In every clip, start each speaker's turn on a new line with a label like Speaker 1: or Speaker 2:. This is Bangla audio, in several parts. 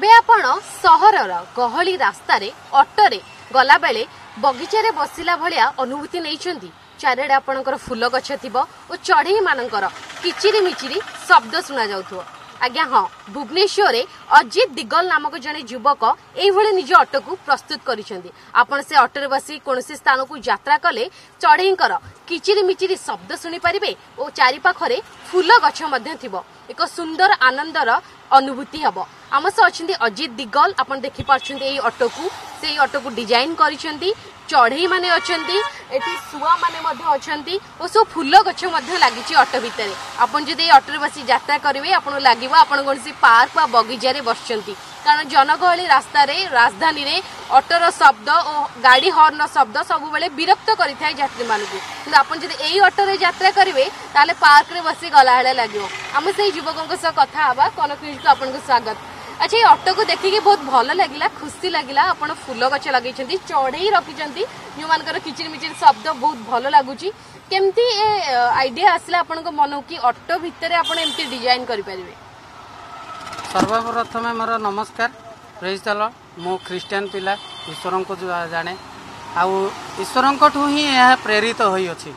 Speaker 1: ଏବେ ଆପଣ ସହରର ଗହଳି ରାସ୍ତାରେ ଅଟୋରେ ଗଲାବେଳେ ବଗିଚାରେ ବସିଲା ଭଳିଆ ଅନୁଭୂତି ନେଇଛନ୍ତି ଚାରିଆଡ଼େ ଆପଣଙ୍କର ଫୁଲ ଗଛ ଥିବ ଓ ଚଢେଇ ମାନଙ୍କର କିଚିରି ମିଚିରି ଶବ୍ଦ ଶୁଣାଯାଉଥିବ ଆଜ୍ଞା ହଁ ଭୁବନେଶ୍ୱରରେ ଅଜିତ ଦିଗଲ ନାମକ ଜଣେ ଯୁବକ ଏଇଭଳି ନିଜ ଅଟୋକୁ ପ୍ରସ୍ତୁତ କରିଛନ୍ତି ଆପଣ ସେ ଅଟୋରେ ବସି କୌଣସି ସ୍ଥାନକୁ ଯାତ୍ରା କଲେ ଚଢ଼େଇଙ୍କର କିଚିରି ମିଚିରି ଶବ୍ଦ ଶୁଣିପାରିବେ ଓ ଚାରିପାଖରେ ଫୁଲ ଗଛ ମଧ୍ୟ ଥିବ ଏକ ସୁନ୍ଦର ଆନନ୍ଦର ଅନୁଭୂତି ହେବ आम सह अच्छा अजित दिगल आप देखिपार यही अटो को से अटो को डिजाइन कर चढ़ई मैंने अच्छा এটি শুয়া মানে অনেক ও সব ফুল গছ লাগিছে অটো ভিতরে আপনার যদি এই অটোরে বসি যাত্রা করবে আপনার লাগবে আপনার কোণী পার্ক বা বগিচার বসছেন কারণ জনগহলি রাস্তায় রাজধানী অটোর শব্দ ও গাড়ি হর্ন শব্দ সবুলে বিরক্ত করে থাকে যাত্রী মানুষ কিন্তু আপনার যদি এই অটোরে যাত্রা করবে তাহলে পার্করে বসি গলাবেলা লাগবে আমি সেই যুবক কথা হওয়া কনক নিউজকে আপনার স্বাগত अच्छा ये अटो को देखिक बहुत भल लगला खुशी लगला आप फुल गच लगे चढ़े रखी जो मान किचिर मिचिर शब्द बहुत भल लगुच आईडिया आसला
Speaker 2: आप मन कि अटो भितर एमती डिजाइन करें सर्वप्रथमें मोर नमस्कार रही चल मु ख्रीटियान पा ईश्वर
Speaker 1: को जाने आश्वर ठूँ ही प्रेरित
Speaker 2: तो होती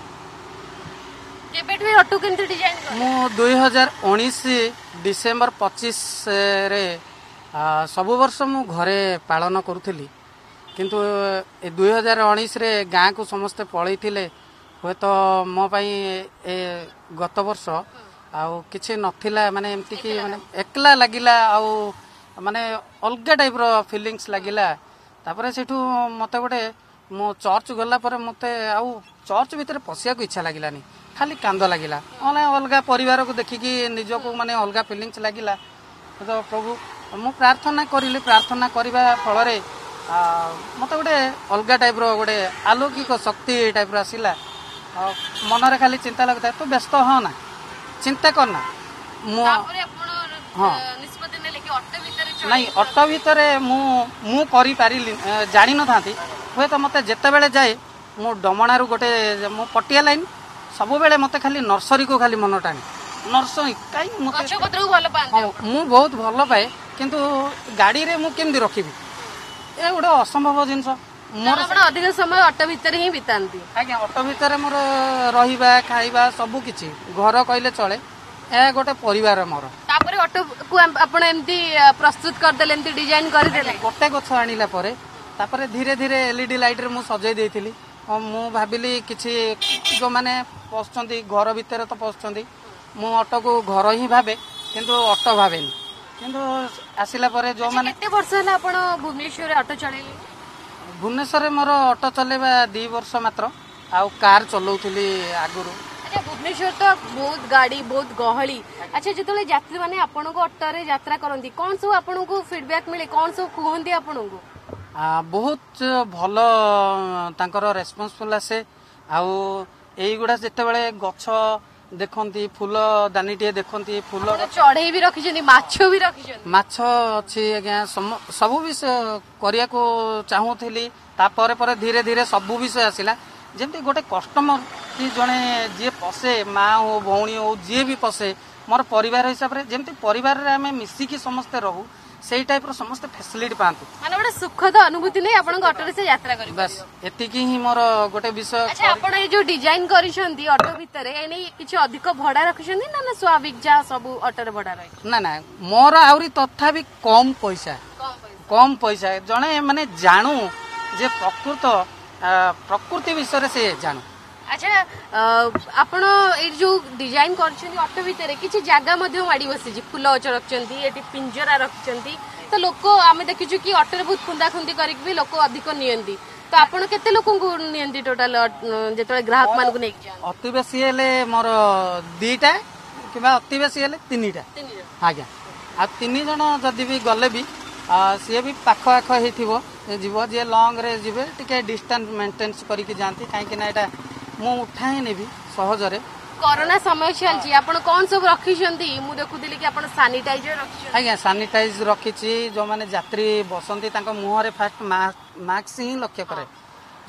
Speaker 2: डिजाइन मु दुई डिसेम्बर पचिश ସବୁ ବର୍ଷ ମୁଁ ଘରେ ପାଳନ କରୁଥିଲି କିନ୍ତୁ ଏ ଦୁଇ ହଜାର ଉଣେଇଶରେ ଗାଁକୁ ସମସ୍ତେ ପଳେଇଥିଲେ ହୁଏତ ମୋ ପାଇଁ ଏ ଗତ ବର୍ଷ ଆଉ କିଛି ନଥିଲା ମାନେ ଏମିତିକି ମାନେ ଏକଲା ଲାଗିଲା ଆଉ ମାନେ ଅଲଗା ଟାଇପ୍ର ଫିଲିଙ୍ଗସ୍ ଲାଗିଲା ତାପରେ ସେଠୁ ମୋତେ ଗୋଟେ ମୁଁ ଚର୍ଚ୍ଚ ଗଲା ପରେ ମୋତେ ଆଉ ଚର୍ଚ୍ଚ ଭିତରେ ପଶିବାକୁ ଇଚ୍ଛା ଲାଗିଲାନି ଖାଲି କାନ୍ଦ ଲାଗିଲା ମାନେ ଅଲଗା ପରିବାରକୁ ଦେଖିକି ନିଜକୁ ମାନେ ଅଲଗା ଫିଲିଙ୍ଗସ୍ ଲାଗିଲା ତ ପ୍ରଭୁ ମୁଁ ପ୍ରାର୍ଥନା କରିଲି ପ୍ରାର୍ଥନା କରିବା ଫଳରେ ମୋତେ ଗୋଟେ ଅଲଗା ଟାଇପ୍ର ଗୋଟେ ଆଲୌକିକ ଶକ୍ତି ଟାଇପ୍ର ଆସିଲା ମନରେ ଖାଲି ଚିନ୍ତା ଲାଗୁଥାଏ ତୁ ବ୍ୟସ୍ତ ହଁ ନା ଚିନ୍ତା କର ନା ମୁଁ ହଁ ନାଇଁ ଅଟୋ ଭିତରେ ମୁଁ ମୁଁ କରିପାରିଲି ଜାଣିନଥାନ୍ତି ହୁଏତ ମୋତେ ଯେତେବେଳେ ଯାଏ ମୁଁ ଡମଣାରୁ ଗୋଟେ ମୁଁ ପଟିଆ ଲାଇନ୍ ସବୁବେଳେ ମୋତେ ଖାଲି ନର୍ସରୀକୁ ଖାଲି ମନ ଟାଣେ ନର୍ସରୀ କାହିଁ ମୁଁ ବହୁତ ଭଲ ପାଏ କିନ୍ତୁ ଗାଡ଼ିରେ ମୁଁ କେମିତି ରଖିବି ଏ ଗୋଟେ ଅସମ୍ଭବ ଜିନିଷ ମୋର
Speaker 1: ଅଧିକ ସମୟ ଅଟୋ ଭିତରେ ହିଁ ବିତାନ୍ତି
Speaker 2: ଆଜ୍ଞା ଅଟୋ ଭିତରେ ମୋର ରହିବା ଖାଇବା ସବୁ କିଛି ଘର କହିଲେ ଚଳେ ଏହା ଗୋଟେ ପରିବାର ମୋର
Speaker 1: ତାପରେ ଅଟୋକୁ ଆପଣ ଏମିତି ପ୍ରସ୍ତୁତ କରିଦେଲେ ଏମିତି ଡିଜାଇନ କରିଦେଲେ
Speaker 2: ଗୋଟେ ଗଛ ଆଣିଲା ପରେ ତାପରେ ଧୀରେ ଧୀରେ ଏଲ୍ଇଡି ଲାଇଟ୍ରେ ମୁଁ ସଜେଇ ଦେଇଥିଲି ମୁଁ ଭାବିଲି କିଛି ଯେଉଁମାନେ ପଶୁଛନ୍ତି ଘର ଭିତରେ ତ ପଶୁଛନ୍ତି ମୁଁ ଅଟୋକୁ ଘର ହିଁ ଭାବେ କିନ୍ତୁ ଅଟୋ ଭାବେନି କିନ୍ତୁ ଆସିଲା ପରେ ଯେଉଁମାନେ
Speaker 1: କେତେ ବର୍ଷ ହେଲା ଆପଣ ଭୁବନେଶ୍ୱରରେ ଅଟୋ ଚଳାଇଲେ
Speaker 2: ଭୁବନେଶ୍ୱରରେ ମୋର ଅଟୋ ଚଲାଇବା ଦୁଇ ବର୍ଷ ମାତ୍ର ଆଉ କାର୍ ଚଲାଉଥିଲି ଆଗରୁ
Speaker 1: ଆଚ୍ଛା ଭୁବନେଶ୍ୱର ତ ବହୁତ ଗାଡ଼ି ବହୁତ ଗହଳି ଆଚ୍ଛା ଯେତେବେଳେ ଯାତ୍ରୀମାନେ ଆପଣଙ୍କ ଅଟୋରେ ଯାତ୍ରା କରନ୍ତି କ'ଣ ସବୁ ଆପଣଙ୍କୁ ଫିଡ଼ବ୍ୟାକ୍ ମିଳେ କ'ଣ ସବୁ କୁହନ୍ତି ଆପଣଙ୍କୁ
Speaker 2: ବହୁତ ଭଲ ତାଙ୍କର ରେସ୍ପନ୍ସଫୁଲ୍ ଆସେ ଆଉ ଏଇଗୁଡ଼ା ଯେତେବେଳେ ଗଛ ଦେଖନ୍ତି ଫୁଲ ଦାନିଟିଏ ଦେଖନ୍ତି ଫୁଲ
Speaker 1: ଚଢେଇ ବି ରଖିଛନ୍ତି ମାଛ ବି ରଖିଛନ୍ତି
Speaker 2: ମାଛ ଅଛି ଆଜ୍ଞା ସବୁ ବିଷୟ କରିବାକୁ ଚାହୁଁଥିଲି ତାପରେ ପରେ ଧୀରେ ଧୀରେ ସବୁ ବିଷୟ ଆସିଲା ଯେମିତି ଗୋଟେ କଷ୍ଟମର କି ଜଣେ ଯିଏ ପଶେ ମା ହଉ ଭଉଣୀ ହଉ ଯିଏ ବି ପଶେ ମୋର ପରିବାର ହିସାବରେ ଯେମିତି ପରିବାରରେ ଆମେ ମିଶିକି ସମସ୍ତେ ରହୁ
Speaker 1: সেই টাইপর সমস্ত ফ্যাসিলিটি পাঁতি
Speaker 2: মানে গোটে সুখদ অনুভূতি নেই আপনার
Speaker 1: অটোরে সে যাত্রা করি বাস এতিকি হি মোর গোটে বিষয় আচ্ছা আপন এই যে ডিজাইন করিছেন অটো ভিতরে এ নেই কিছু অধিক
Speaker 2: ভড়া রাখিছেন না না স্বাভাবিক যা সব
Speaker 1: অটোরে ভড়া
Speaker 2: রহে না না মোর আউরি তথাপি কম পয়সা কম পয়সা জনে মানে
Speaker 1: জানু যে প্রকৃত প্রকৃতি বিষয়ে সে জানু আচ্ছা আপন এই যে ডিজাইন করছেন অটো ভিতরে কিছু জায়গা মধ্যে মাড়ি বসিছি ফুল গছ রাখছেন এটি পিঞ্জরা রাখছেন তো লোক আমি দেখিছু কি অটোরে বহুত খুন্দা খুন্দি করিকি বি লোক অধিক নিয়ন্তি তো আপন কেতে লোকଙ୍କୁ নিয়ন্তি
Speaker 2: টোটাল যেতବେଳେ গ্রাহক মানুষ নেই অতি বেশি হলে মোর দুইটা
Speaker 1: কিংবা অতি
Speaker 2: বেশি হলে তিনটা আজ্ঞা আর তিন জন যদি বি গলে বি সি বি পাখ আখ হয়েছিল যাব যে লংরে যাবে টিকে ডিষ্টান্স মেন্টেন্স করিকি যাতে কিনা এটা ମୁଁ ଉଠାଇ ନେବି ସହଜରେ
Speaker 1: করোনা সময় চলছে আপনার কোন সব রাখিছেন মু দেখুলি কি আপনার স্যানিটাইজর রাখিছেন
Speaker 2: আজ্ঞা স্যানিটাইজ রাখিছি যে যাত্রী বসন্তি তাঙ্ক মুহরে ফার্স্ট মাস্ক হি লক্ষ্য করে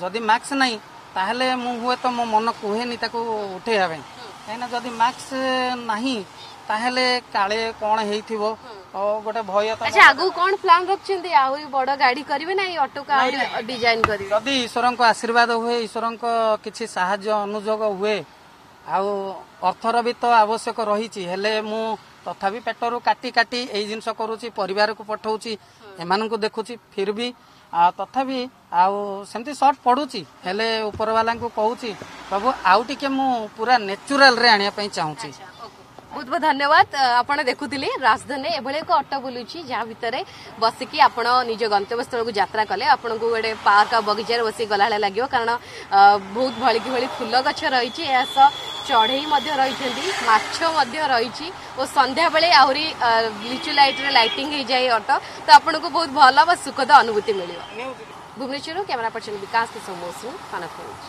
Speaker 2: যদি মাস্ক নাই তাহলে মু হুয়ে তো মো মন কুহেনি তাকে উঠাইবা পাই কাইনা যদি মাস্ক নাহি ତାହେଲେ କାଳେ କଣ ହେଇଥିବ ଗୋଟେ ଭୟ
Speaker 1: ଆଗକୁ କଣ ପ୍ଲାନ ରଖିଛନ୍ତି ଆହୁରି ବଡ ଗାଡି କରିବେ ନା ଏଇ ଅଟୋକୁ ଡିଜାଇନ କରିବେ
Speaker 2: ଯଦି ଈଶ୍ୱରଙ୍କ ଆଶୀର୍ବାଦ ହୁଏ ଈଶ୍ୱରଙ୍କ କିଛି ସାହାଯ୍ୟ ଅନୁଯୋଗ ହୁଏ ଆଉ ଅର୍ଥର ବି ତ ଆବଶ୍ୟକ ରହିଛି ହେଲେ ମୁଁ ତଥାପି ପେଟରୁ କାଟି କାଟି ଏଇ ଜିନିଷ କରୁଛି ପରିବାରକୁ ପଠଉଛି ଏମାନଙ୍କୁ ଦେଖୁଛି ଫିର୍ ବି ତଥାପି ଆଉ ସେମିତି ସର୍ଟ ପଡୁଛି ହେଲେ ଉପରବାଲାଙ୍କୁ କହୁଛି ସବୁ ଆଉ ଟିକେ ମୁଁ ପୁରା ନେଚୁରାଲରେ ଆଣିବା ପାଇଁ ଚାହୁଁଛି
Speaker 1: ବହୁତ ବହୁତ ଧନ୍ୟବାଦ ଆପଣ ଦେଖୁଥିଲେ ରାଜଧାନୀ ଏଭଳି ଏକ ଅଟୋ ବୁଲୁଛି ଯାହା ଭିତରେ ବସିକି ଆପଣ ନିଜ ଗନ୍ତବ୍ୟସ୍ଥଳକୁ ଯାତ୍ରା କଲେ ଆପଣଙ୍କୁ ଗୋଟେ ପାର୍କ ଆଉ ବଗିଚାରେ ବସିକି ଗଲା ଭଳିଆ ଲାଗିବ କାରଣ ବହୁତ ଭଳି କିଭଳି ଫୁଲ ଗଛ ରହିଛି ଏହା ସହ ଚଢ଼େଇ ମଧ୍ୟ ରହିଛନ୍ତି ମାଛ ମଧ୍ୟ ରହିଛି ଓ ସନ୍ଧ୍ୟାବେଳେ ଆହୁରି ଲିଚୁ ଲାଇଟ୍ରେ ଲାଇଟିଂ ହେଇଯାଏ ଅଟୋ ତ ଆପଣଙ୍କୁ ବହୁତ ଭଲ ବା ସୁଖଦ ଅନୁଭୂତି ମିଳିବ ଭୁବନେଶ୍ୱରରୁ କ୍ୟାମେରା ପର୍ସନ୍ ବିକାଶ କିଶୋର ମୌସୁମୀ କରୁଛି